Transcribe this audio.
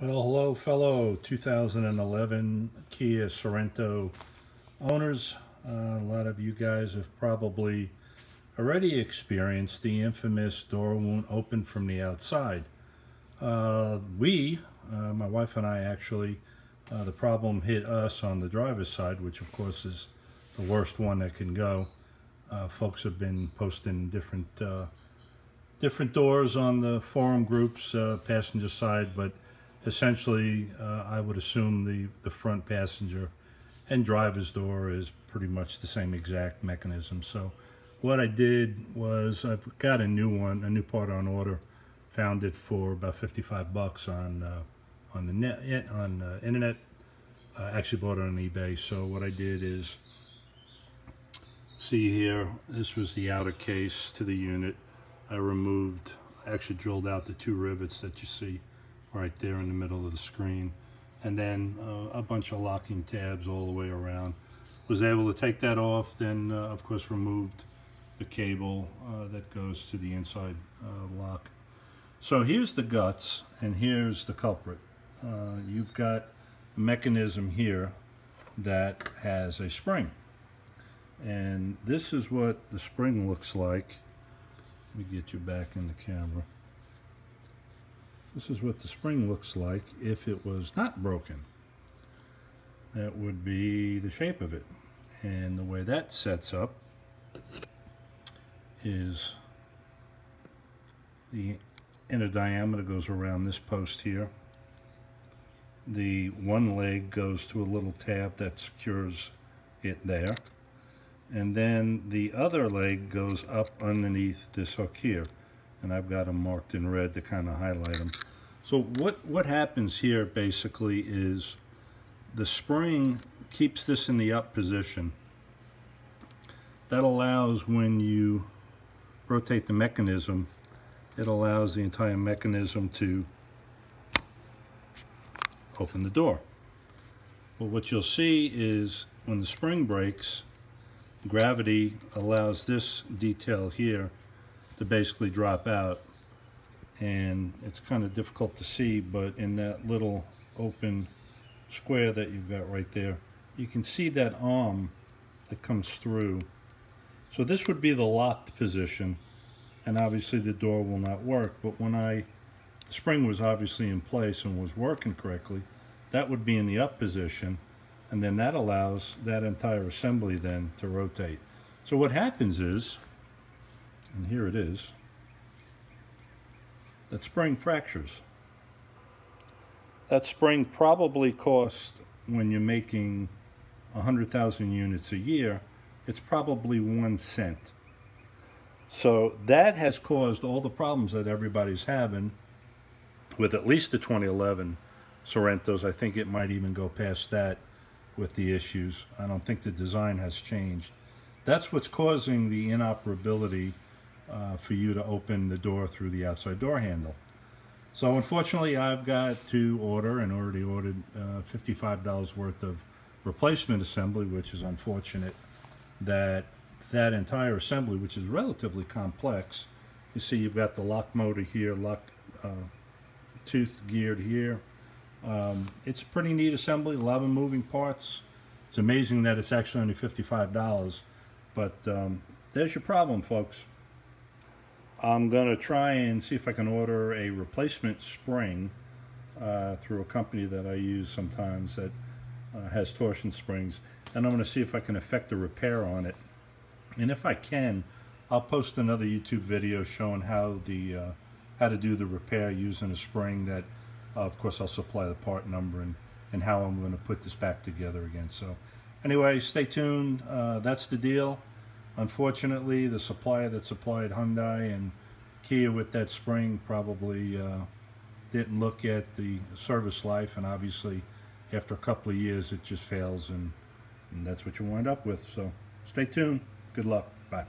Well, hello, fellow 2011 Kia Sorento owners. Uh, a lot of you guys have probably already experienced the infamous door won't open from the outside. Uh, we, uh, my wife and I actually, uh, the problem hit us on the driver's side, which of course is the worst one that can go. Uh, folks have been posting different uh, different doors on the forum groups, passenger side, but essentially, uh, I would assume the, the front passenger and driver's door is pretty much the same exact mechanism. So what I did was I've got a new one, a new part on order, found it for about 55 bucks on uh, on the net on uh, internet. I actually bought it on eBay. So what I did is see here, this was the outer case to the unit. I removed, I actually drilled out the two rivets that you see right there in the middle of the screen. And then uh, a bunch of locking tabs all the way around. Was able to take that off then uh, of course removed the cable uh, that goes to the inside uh, lock. So here's the guts and here's the culprit. Uh, you've got a mechanism here that has a spring. And this is what the spring looks like. Let me get you back in the camera this is what the spring looks like if it was not broken. That would be the shape of it. And the way that sets up is the inner diameter goes around this post here. The one leg goes to a little tab that secures it there. And then the other leg goes up underneath this hook here. And I've got them marked in red to kind of highlight them. So what, what happens here basically is the spring keeps this in the up position. That allows when you rotate the mechanism, it allows the entire mechanism to open the door. Well, what you'll see is when the spring breaks, gravity allows this detail here to basically drop out. And it's kind of difficult to see but in that little open square that you've got right there you can see that arm that comes through. So this would be the locked position and obviously the door will not work but when I the spring was obviously in place and was working correctly that would be in the up position and then that allows that entire assembly then to rotate. So what happens is and here it is that spring fractures. That spring probably cost, when you're making 100,000 units a year, it's probably one cent. So that has caused all the problems that everybody's having with at least the 2011 Sorentos. I think it might even go past that with the issues. I don't think the design has changed. That's what's causing the inoperability uh, for you to open the door through the outside door handle. So unfortunately, I've got to order and already ordered uh, $55 worth of replacement assembly, which is unfortunate that that entire assembly, which is relatively complex, you see you've got the lock motor here, lock uh, tooth geared here. Um, it's a pretty neat assembly, a lot of moving parts. It's amazing that it's actually only $55, but um, there's your problem, folks. I'm going to try and see if I can order a replacement spring uh, through a company that I use sometimes that uh, has torsion springs. And I'm going to see if I can effect a repair on it. And if I can, I'll post another YouTube video showing how the uh, how to do the repair using a spring that, uh, of course, I'll supply the part number and, and how I'm going to put this back together again. So anyway, stay tuned. Uh, that's the deal. Unfortunately, the supplier that supplied Hyundai and Kia with that spring probably uh, didn't look at the service life, and obviously, after a couple of years, it just fails, and, and that's what you wind up with. So, stay tuned. Good luck. Bye.